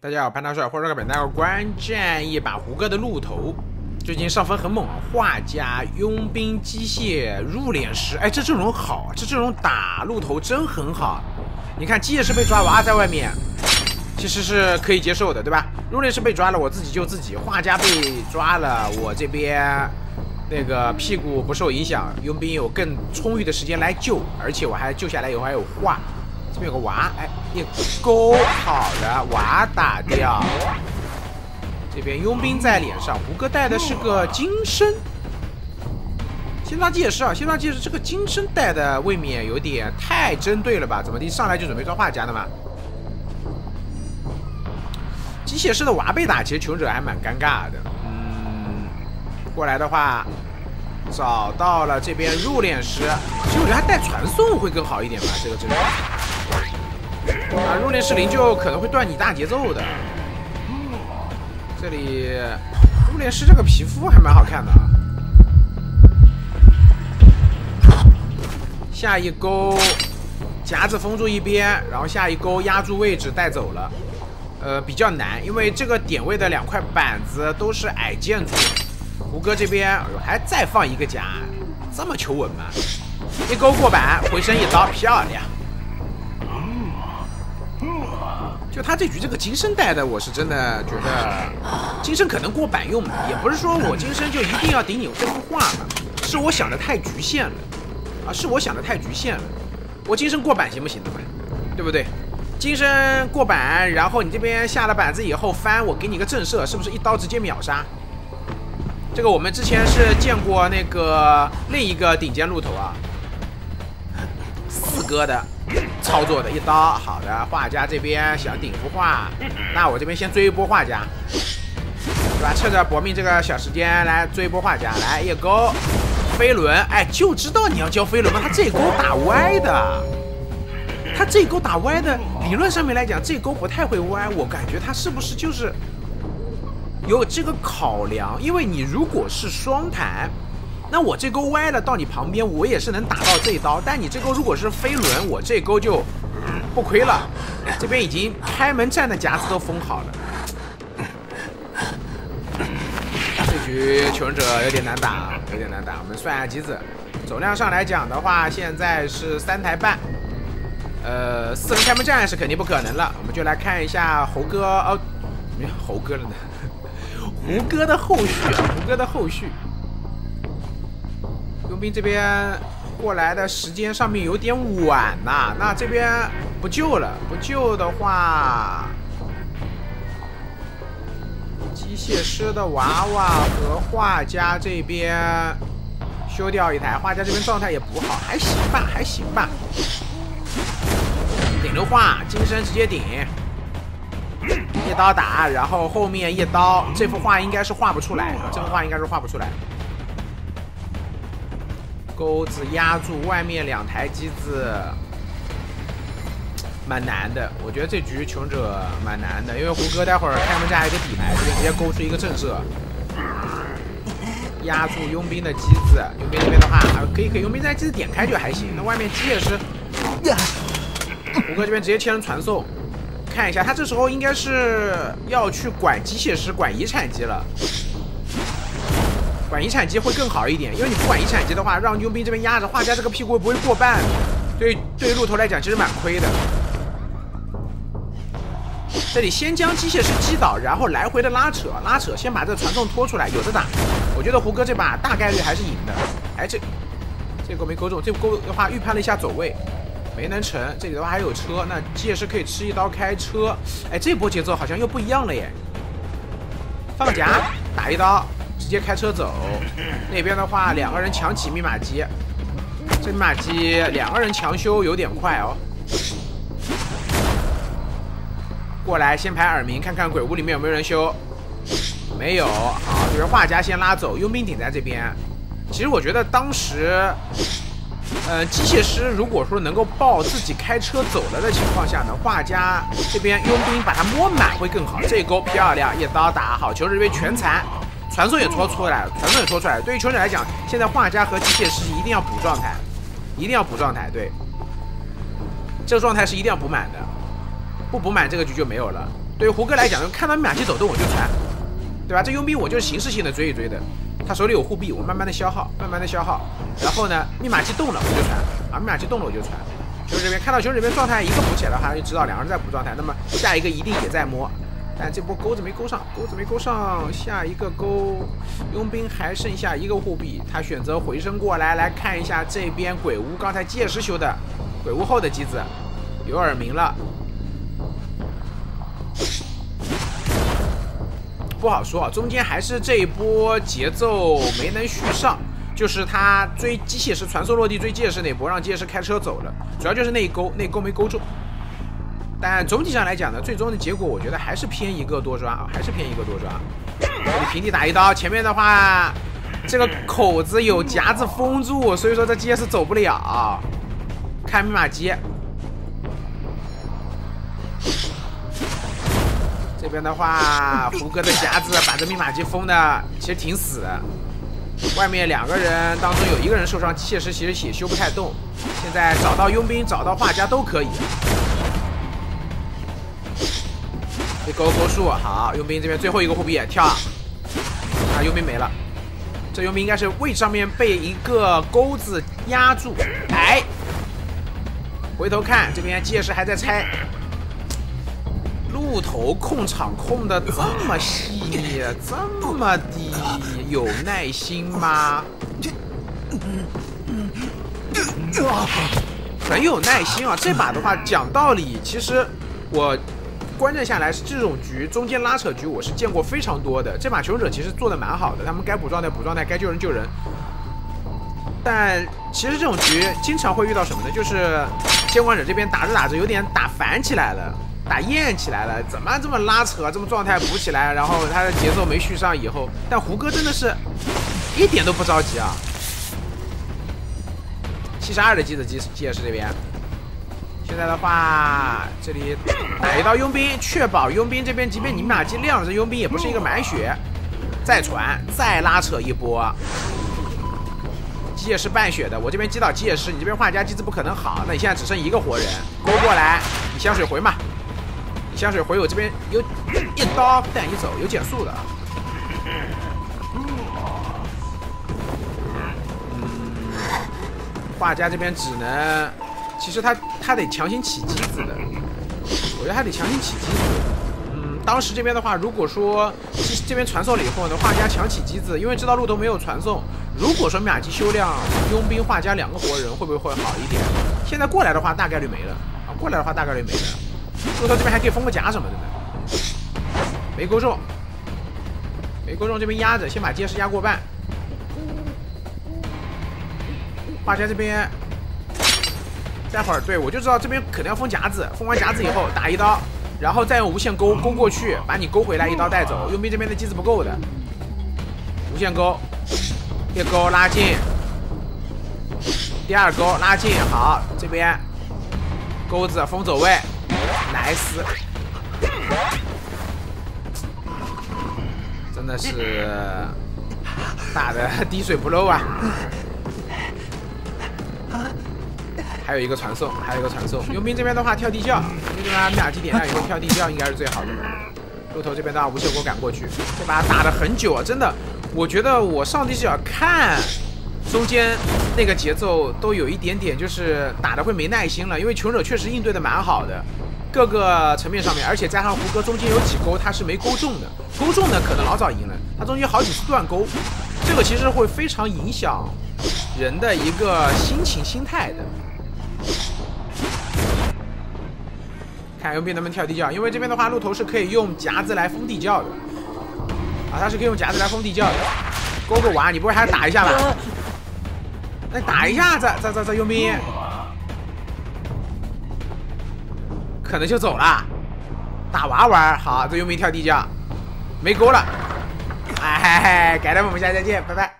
大家好，潘大帅，或者本大观战一把胡歌的鹿头，最近上分很猛啊！画家、佣兵、机械、入殓师，哎，这阵容好，这阵容打鹿头真很好。你看机械师被抓，娃在外面，其实是可以接受的，对吧？入殓师被抓了，我自己救自己；画家被抓了，我这边那个屁股不受影响，佣兵有更充裕的时间来救，而且我还救下来以后还有画。这边有个娃，哎，一勾，好的，娃打掉。这边佣兵在脸上，胡歌带的是个金身。先抓机械师啊，先抓机械师，这个金身带的未免有点太针对了吧？怎么的，上来就准备抓画家的嘛？机械师的娃被打，其实求者还蛮尴尬的。嗯，过来的话，找到了这边入殓师，其实我觉得他带传送会更好一点吧，这个阵容。啊，入殓师灵就可能会断你大节奏的。这里入殓师这个皮肤还蛮好看的。下一勾夹子封住一边，然后下一勾压住位置带走了。呃，比较难，因为这个点位的两块板子都是矮建筑。胡哥这边还再放一个夹，这么求稳吗？一勾过板，回身一刀，漂亮。就他这局这个金身带的，我是真的觉得金身可能过板用，也不是说我金身就一定要顶你这幅画嘛，是我想的太局限了啊，是我想的太局限了。我金身过板行不行的嘛？对不对？金身过板，然后你这边下了板子以后翻，我给你个震慑，是不是一刀直接秒杀？这个我们之前是见过那个另一个顶尖鹿头啊，四哥的。操作的一刀，好的，画家这边想顶幅画，那我这边先追一波画家，对吧？趁着搏命这个小时间来追一波画家，来一勾飞轮，哎，就知道你要交飞轮嘛，他这勾打歪的，他这勾打歪的，理论上面来讲，这勾不太会歪，我感觉他是不是就是有这个考量？因为你如果是双弹。那我这钩歪了到你旁边，我也是能打到这一刀。但你这钩如果是飞轮，我这钩就不亏了。这边已经开门战的夹子都封好了。这局求生者有点难打，有点难打。我们算下机子，总量上来讲的话，现在是三台半。呃，四人开门战是肯定不可能了。我们就来看一下猴哥哦，没有猴哥了呢。胡哥的后续啊，胡哥的后续。佣兵这边过来的时间上面有点晚呐，那这边不救了，不救的话，机械师的娃娃和画家这边修掉一台，画家这边状态也不好，还行吧，还行吧。顶着画，金身直接顶，一刀打，然后后面一刀，这幅画应该是画不出来，这幅画应该是画不出来。钩子压住外面两台机子，蛮难的。我觉得这局穷者蛮难的，因为胡歌待会儿开门加一个底牌，这边直接勾出一个震慑，压住佣兵的机子。佣兵这边的话，可以可以，佣兵这台机子点开就还行。那外面机械师，胡歌这边直接切成传送，看一下他这时候应该是要去管机械师，管遗产机了。管遗产机会更好一点，因为你不管遗产机的话，让佣兵这边压着画家这个屁股不会过半，对对于鹿头来讲其实蛮亏的。这里先将机械师击倒，然后来回的拉扯拉扯，先把这传送拖出来，有的打。我觉得胡歌这把大概率还是赢的。哎，这这勾没勾中，这勾的话预判了一下走位，没能成。这里的话还有车，那机械师可以吃一刀开车。哎，这波节奏好像又不一样了耶。放夹打一刀。直接开车走，那边的话两个人抢起密码机，这密码机两个人强修有点快哦。过来先排耳鸣，看看鬼屋里面有没有人修，没有。好，这边画家先拉走，佣兵顶在这边。其实我觉得当时，呃，机械师如果说能够抱自己开车走了的情况下呢，画家这边佣兵把他摸满会更好。这钩漂亮，一刀打好，球这边全残。传送也拖出来了，传送也拖出来了。对于球者来讲，现在画家和机械师一定要补状态，一定要补状态。对，这个状态是一定要补满的，不补满这个局就没有了。对于胡歌来讲，看到密码机走动我就传，对吧？这佣兵我就是形式性的追一追的。他手里有护臂，我慢慢的消耗，慢慢的消耗。然后呢，密码机动了我就传，啊，密码机动了我就传。熊这边看到熊这边状态一个补起来的话，就知道两个人在补状态。那么下一个一定也在摸，但这波钩子没勾上，钩子没勾上，下一个钩，佣兵还剩下一个护臂，他选择回身过来来看一下这边鬼屋刚才机械师修的鬼屋后的机子，有耳鸣了。不好说啊，中间还是这一波节奏没能续上，就是他追机械师传送落地追机械师那波，让机械师开车走了，主要就是那一钩，那钩没勾中。但总体上来讲呢，最终的结果我觉得还是偏一个多抓啊，还是偏一个多抓。平地打一刀，前面的话这个口子有夹子封住，所以说这机械师走不了。看密码机。这边的话，胡哥的夹子把这密码机封的其实挺死的。外面两个人当中有一个人受伤，机械师其实血修不太动。现在找到佣兵，找到画家都可以。这勾勾树好，佣兵这边最后一个护臂跳，啊，佣兵没了。这佣兵应该是位置上面被一个钩子压住。哎，回头看这边机械师还在拆。鹿头控场控的这么细，这么低，有耐心吗？很有耐心啊！这把的话，讲道理，其实我观战下来是这种局，中间拉扯局，我是见过非常多的。这把求生者其实做的蛮好的，他们该补状态补状态，该救人救人。但其实这种局经常会遇到什么呢？就是监管者这边打着打着有点打烦起来了。打厌起来了，怎么这么拉扯，这么状态补起来，然后他的节奏没续上以后，但胡歌真的是一点都不着急啊。七十二的机子机机也是这边，现在的话这里打一刀佣兵，确保佣兵这边即便你码机亮，这佣兵也不是一个满血，再传再拉扯一波。机械师半血的，我这边击倒机械师，你这边画家机子不可能好，那你现在只剩一个活人，勾过来，你香水回嘛。你香水回我这边有一刀带你走，有减速的。嗯画家这边只能，其实他他得强行起机子的，我觉得他得强行起机子。嗯，当时这边的话，如果说这边传送了以后呢，画家强起机子，因为知道路头没有传送，如果说秒机修亮，佣兵画家两个活人会不会会好一点？现在过来的话，大概率没了啊，过来的话大概率没了。骆驼这边还可以封个甲什么的呢，没勾中，没勾中，这边压着，先把剑士压过半。画家这边，待会儿对我就知道这边肯定要封夹子，封完夹子以后打一刀，然后再用无限勾勾过去，把你勾回来，一刀带走。佣兵这边的机子不够的，无限勾，一勾拉近，第二勾拉近，好，这边钩子封走位。莱斯，真的是打的滴水不漏啊！还有一个传送，还有一个传送。佣兵这边的话跳地窖，佣兵这边俩机点亮以后跳地窖应该是最好的。鹿头这边的话无限锅赶过去，这把打的很久啊，真的，我觉得我上帝视角看中间那个节奏都有一点点就是打的会没耐心了，因为穷者确实应对的蛮好的。各个层面上面，而且加上胡歌中间有几勾他是没勾中的，勾中的可能老早赢了。他中间好几次断钩，这个其实会非常影响人的一个心情心态的。看佣兵能不能跳地窖，因为这边的话鹿头是可以用夹子来封地窖的，啊，他是可以用夹子来封地窖的。勾勾娃，你不会还要打一下吧？那打一下，这这这这佣兵。可能就走了，打娃玩，好，这佣兵跳地窖，没勾了，哎，改天我们下期再见，拜拜。